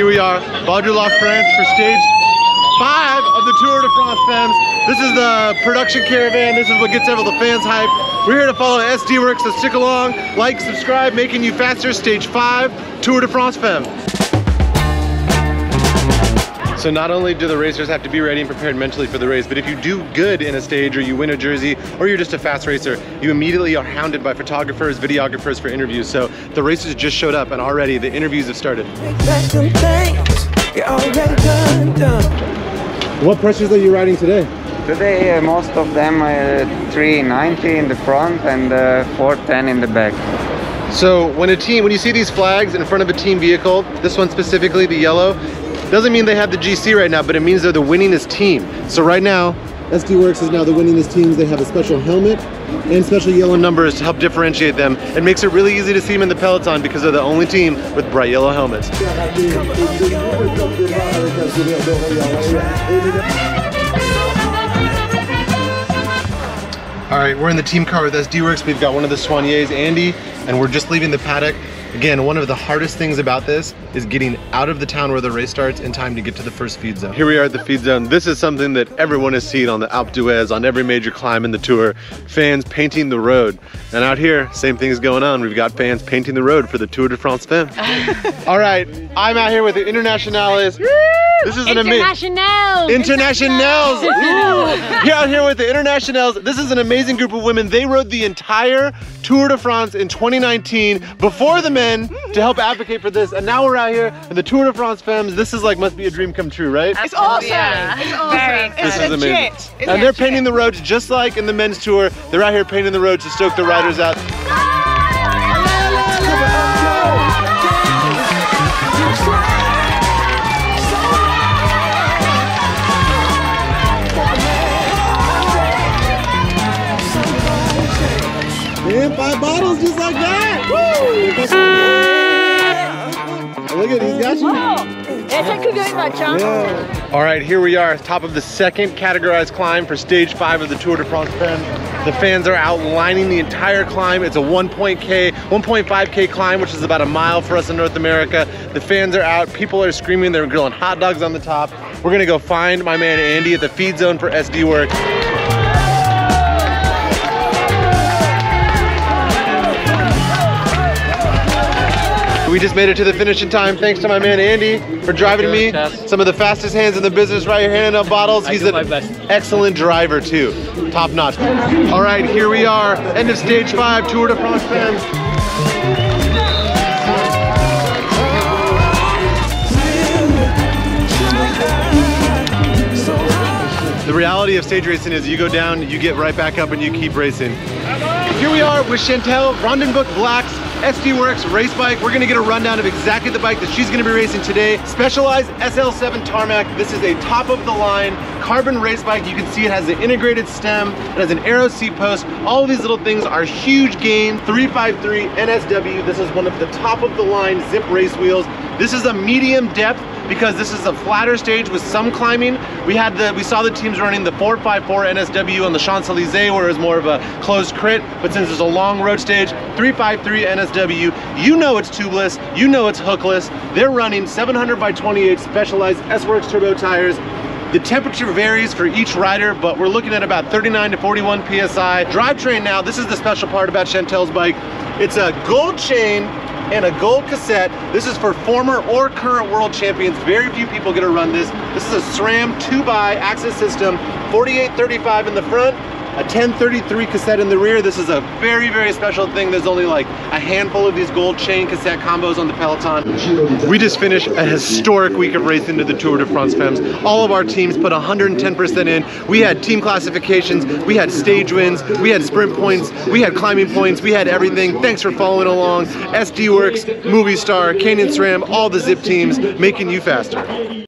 here we are, Bar-le-Duc, France for stage five of the Tour de France Femmes. This is the production caravan. This is what gets all the fans hype. We're here to follow SD Worx, so stick along, like, subscribe, making you faster, stage five, Tour de France Femmes. So not only do the racers have to be ready and prepared mentally for the race, but if you do good in a stage or you win a jersey or you're just a fast racer, you immediately are hounded by photographers, videographers for interviews. So the racers just showed up and already the interviews have started. What pressures are you riding today? Today uh, most of them are 390 in the front and uh, 410 in the back. So when a team, when you see these flags in front of a team vehicle, this one specifically, the yellow, doesn't mean they have the GC right now, but it means they're the winningest team. So right now, SD Worx is now the winningest teams. They have a special helmet and special yellow numbers to help differentiate them. It makes it really easy to see them in the peloton because they're the only team with bright yellow helmets. All right, we're in the team car with SD Worx. We've got one of the Soigneurs, Andy, and we're just leaving the paddock. Again, one of the hardest things about this is getting out of the town where the race starts in time to get to the first feed zone. Here we are at the feed zone. This is something that everyone has seen on the Alpe d'Huez, on every major climb in the tour. Fans painting the road. And out here, same thing is going on. We've got fans painting the road for the Tour de France Femme. All right, I'm out here with the InternationElles. This is an amazing InternationElles. InternationElles. Ooh. Here out here with the InternationElles. This is an amazing group of women. They rode the entire Tour de France in 2019 before the men to help advocate for this. And now we're out here in the Tour de France Femmes. This is like must be a dream come true, right? It's awesome. Yeah. It's awesome. Very This It's is amazing. legit. It's And they're legit. painting the roads just like in the men's tour. They're out here painting the roads to stoke the riders out. And five bottles just like that. Look at he's got you. Thank you very much, huh? All right, here we are, top of the second categorized climb for stage five of the Tour de France Femme. The fans are outlining the entire climb. It's a 1.k, 1.5k climb, which is about a mile for us in North America. The fans are out, people are screaming, they're grilling hot dogs on the top. We're gonna go find my man Andy at the feed zone for SD Worx. We just made it to the finishing time thanks to my man Andy for driving me. Some of the fastest hands in the business right here handing out bottles. He's an excellent driver too. Top notch. All right, here we are. End of stage five, Tour de France Femmes. The reality of stage racing is you go down, you get right back up and you keep racing. Here we are with Chantal van den Broek-Blaak's SD Worx race bike. We're gonna get a rundown of exactly the bike that she's gonna be racing today. Specialized SL7 Tarmac. This is a top of the line carbon race bike. You can see it has an integrated stem, it has an aero seat post. All these little things are huge gain. 353 NSW. This is one of the top of the line Zipp race wheels. This is a medium depth because this is a flatter stage with some climbing. We had the we saw the teams running the 454 NSW on the Champs-Elysees where it was more of a closed crit, but since it's a long road stage, 353 NSW, you know it's tubeless, you know it's hookless. They're running 700 by 28 specialized S-Works turbo tires. The temperature varies for each rider, but we're looking at about 39 to 41 PSI. Drivetrain now, this is the special part about Chantal's bike. It's a gold chain and a gold cassette. This is for former or current world champions. Very few people get to run this. This is a SRAM 2x AXS system, 4835 in the front, a 1033 cassette in the rear. This is a very, very special thing. There's only like a handful of these gold chain cassette combos on the Peloton. We just finished a historic week of racing to the Tour de France Femmes. All of our teams put 110% in. We had team classifications, we had stage wins, we had sprint points, we had climbing points, we had everything. Thanks for following along. SD Worx, Movie Star, Canyon SRAM, all the Zipp teams making you faster.